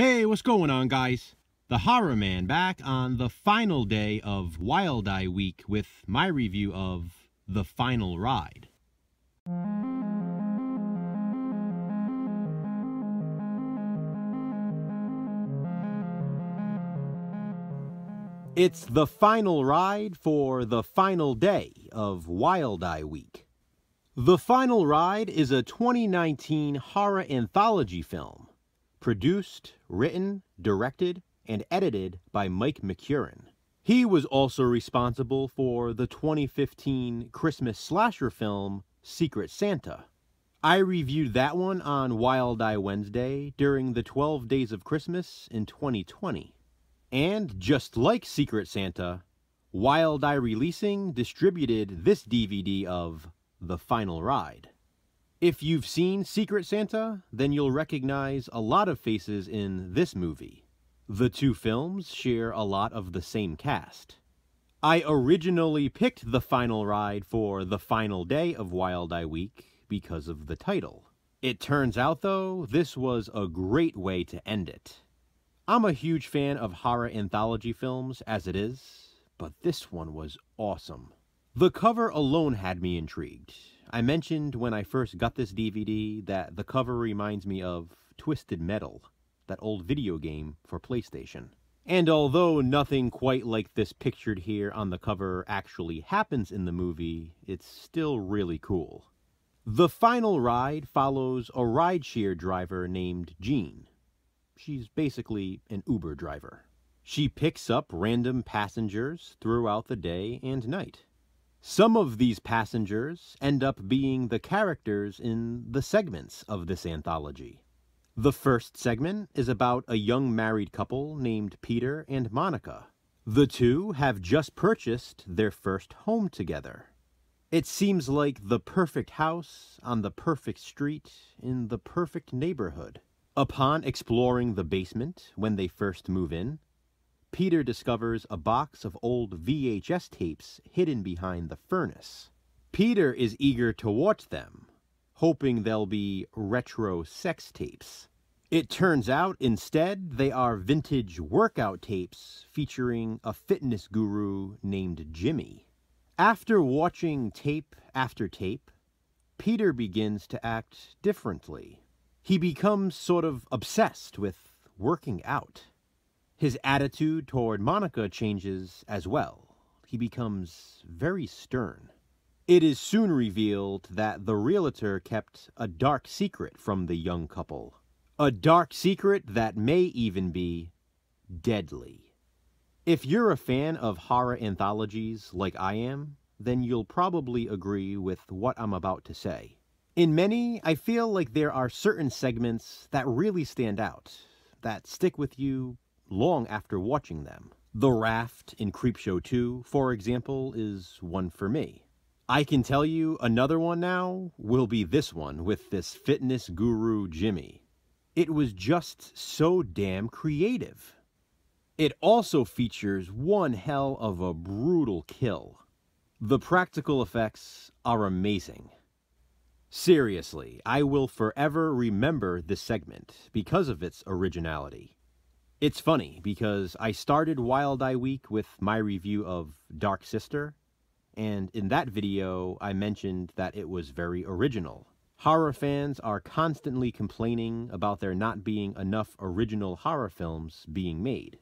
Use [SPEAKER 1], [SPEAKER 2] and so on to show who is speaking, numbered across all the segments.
[SPEAKER 1] Hey, what's going on, guys? The Horror Man back on the final day of Wild Eye Week with my review of The Final Ride. It's the final ride for the final day of Wild Eye Week. The Final Ride is a 2019 horror anthology film produced, written, directed, and edited by Mike McCurran. He was also responsible for the 2015 Christmas slasher film Secret Santa. I reviewed that one on Wild Eye Wednesday during the 12 Days of Christmas in 2020. And just like Secret Santa, Wild Eye Releasing distributed this DVD of The Final Ride. If you've seen Secret Santa, then you'll recognize a lot of faces in this movie. The two films share a lot of the same cast. I originally picked The Final Ride for the final day of Wild Eye Week because of the title. It turns out, though, this was a great way to end it. I'm a huge fan of horror anthology films as it is, but this one was awesome. The cover alone had me intrigued. I mentioned when I first got this DVD that the cover reminds me of Twisted Metal, that old video game for PlayStation. And although nothing quite like this pictured here on the cover actually happens in the movie, it's still really cool. The final ride follows a rideshare driver named Jean. She's basically an Uber driver. She picks up random passengers throughout the day and night. Some of these passengers end up being the characters in the segments of this anthology. The first segment is about a young married couple named Peter and Monica. The two have just purchased their first home together. It seems like the perfect house on the perfect street in the perfect neighborhood. Upon exploring the basement when they first move in, Peter discovers a box of old VHS tapes hidden behind the furnace. Peter is eager to watch them, hoping they'll be retro sex tapes. It turns out instead they are vintage workout tapes featuring a fitness guru named Jimmy. After watching tape after tape, Peter begins to act differently. He becomes sort of obsessed with working out. His attitude toward Monica changes as well. He becomes very stern. It is soon revealed that the realtor kept a dark secret from the young couple. A dark secret that may even be deadly. If you're a fan of horror anthologies like I am, then you'll probably agree with what I'm about to say. In many, I feel like there are certain segments that really stand out, that stick with you long after watching them. The Raft in Creepshow 2, for example, is one for me. I can tell you another one now will be this one with this fitness guru Jimmy. It was just so damn creative. It also features one hell of a brutal kill. The practical effects are amazing. Seriously, I will forever remember this segment because of its originality. It's funny because I started Wild Eye Week with my review of Dark Sister, and in that video I mentioned that it was very original. Horror fans are constantly complaining about there not being enough original horror films being made.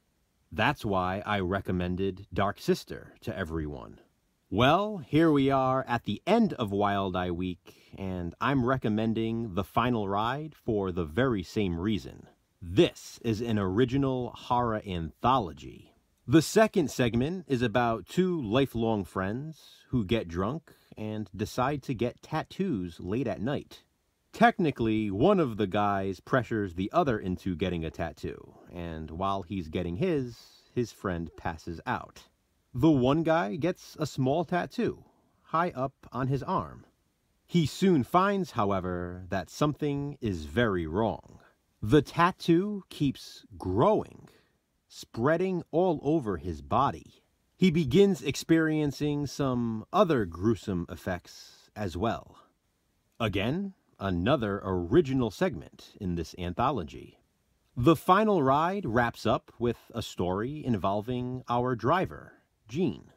[SPEAKER 1] That's why I recommended Dark Sister to everyone. Well, here we are at the end of Wild Eye Week, and I'm recommending The Final Ride for the very same reason. This is an original horror anthology. The second segment is about two lifelong friends who get drunk and decide to get tattoos late at night. Technically, one of the guys pressures the other into getting a tattoo, and while he's getting his, his friend passes out. The one guy gets a small tattoo, high up on his arm. He soon finds, however, that something is very wrong. The tattoo keeps growing, spreading all over his body. He begins experiencing some other gruesome effects as well. Again, another original segment in this anthology. The final ride wraps up with a story involving our driver, Jean.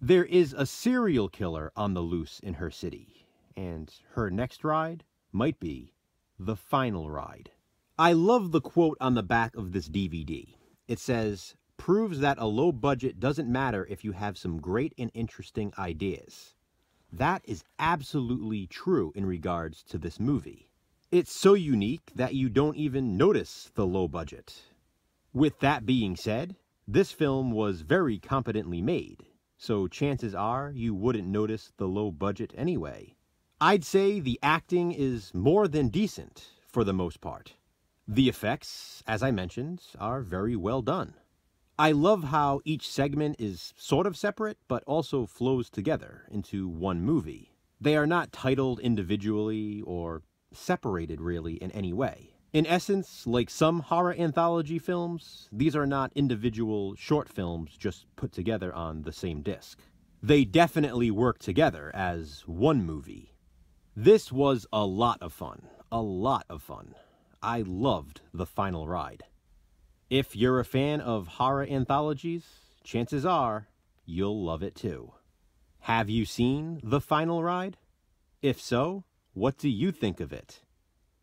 [SPEAKER 1] There is a serial killer on the loose in her city, and her next ride might be the final ride. I love the quote on the back of this DVD. It says, proves that a low budget doesn't matter if you have some great and interesting ideas. That is absolutely true in regards to this movie. It's so unique that you don't even notice the low budget. With that being said, this film was very competently made, so chances are you wouldn't notice the low budget anyway. I'd say the acting is more than decent for the most part. The effects, as I mentioned, are very well done. I love how each segment is sort of separate, but also flows together into one movie. They are not titled individually or separated really in any way. In essence, like some horror anthology films, these are not individual short films just put together on the same disc. They definitely work together as one movie. This was a lot of fun. A lot of fun. I loved the final ride. If you're a fan of horror anthologies, chances are you'll love it too. Have you seen The Final Ride? If so, what do you think of it?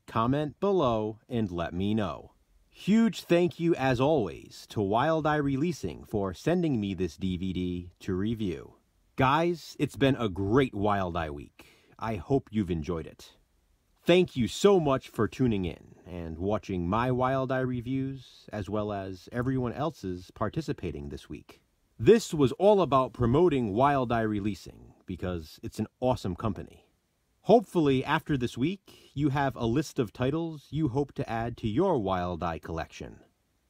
[SPEAKER 1] Comment below and let me know. Huge thank you as always to Wild Eye Releasing for sending me this DVD to review. Guys, it's been a great Wild Eye week. I hope you've enjoyed it. Thank you so much for tuning in and watching my Wild Eye reviews, as well as everyone else's participating this week. This was all about promoting Wild Eye Releasing because it's an awesome company. Hopefully, after this week, you have a list of titles you hope to add to your Wild Eye collection.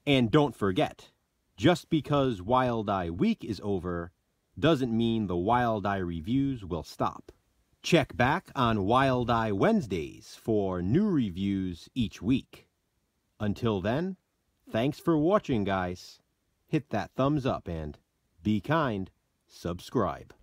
[SPEAKER 1] And don't forget, just because Wild Eye Week is over doesn't mean the Wild Eye reviews will stop. Check back on Wild Eye Wednesdays for new reviews each week. Until then, thanks for watching, guys. Hit that thumbs up and be kind, subscribe.